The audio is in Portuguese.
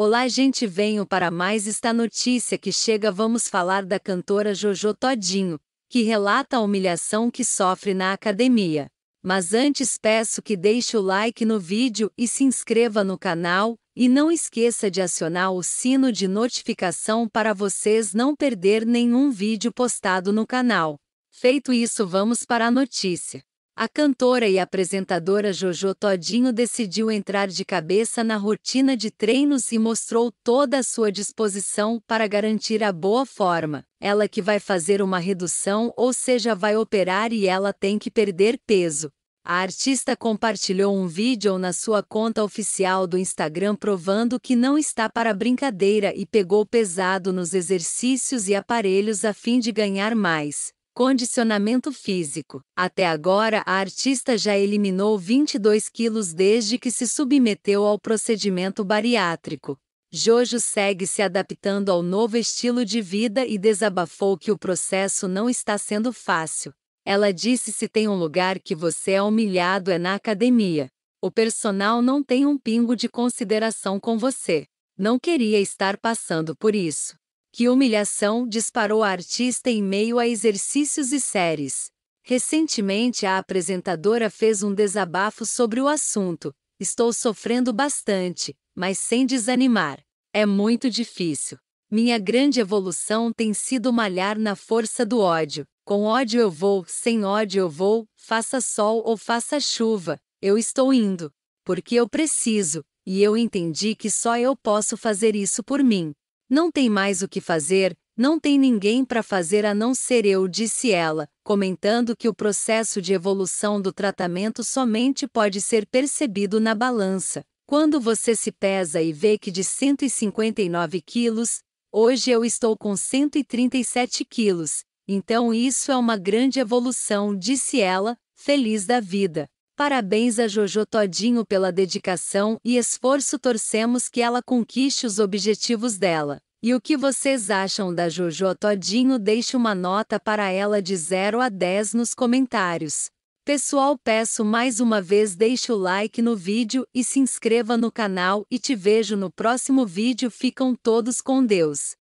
Olá, gente, venho para mais esta notícia que chega. Vamos falar da cantora Jojo Todinho, que relata a humilhação que sofre na academia. Mas antes peço que deixe o like no vídeo e se inscreva no canal, e não esqueça de acionar o sino de notificação para vocês não perder nenhum vídeo postado no canal. Feito isso, vamos para a notícia. A cantora e apresentadora Jojo Todinho decidiu entrar de cabeça na rotina de treinos e mostrou toda a sua disposição para garantir a boa forma. Ela que vai fazer uma redução, ou seja, vai operar e ela tem que perder peso. A artista compartilhou um vídeo na sua conta oficial do Instagram provando que não está para brincadeira e pegou pesado nos exercícios e aparelhos a fim de ganhar mais. Condicionamento físico. Até agora, a artista já eliminou 22 quilos desde que se submeteu ao procedimento bariátrico. Jojo segue se adaptando ao novo estilo de vida e desabafou que o processo não está sendo fácil. Ela disse se tem um lugar que você é humilhado é na academia. O personal não tem um pingo de consideração com você. Não queria estar passando por isso. Que humilhação disparou a artista em meio a exercícios e séries. Recentemente, a apresentadora fez um desabafo sobre o assunto. Estou sofrendo bastante, mas sem desanimar. É muito difícil. Minha grande evolução tem sido malhar na força do ódio. Com ódio eu vou, sem ódio eu vou, faça sol ou faça chuva, eu estou indo. Porque eu preciso, e eu entendi que só eu posso fazer isso por mim. Não tem mais o que fazer, não tem ninguém para fazer a não ser eu, disse ela, comentando que o processo de evolução do tratamento somente pode ser percebido na balança. Quando você se pesa e vê que de 159 quilos, hoje eu estou com 137 quilos, então isso é uma grande evolução, disse ela, feliz da vida. Parabéns a Jojo Todinho pela dedicação e esforço. Torcemos que ela conquiste os objetivos dela. E o que vocês acham da Jojo Todinho? Deixe uma nota para ela de 0 a 10 nos comentários. Pessoal, peço mais uma vez deixe o like no vídeo e se inscreva no canal e te vejo no próximo vídeo. Ficam todos com Deus.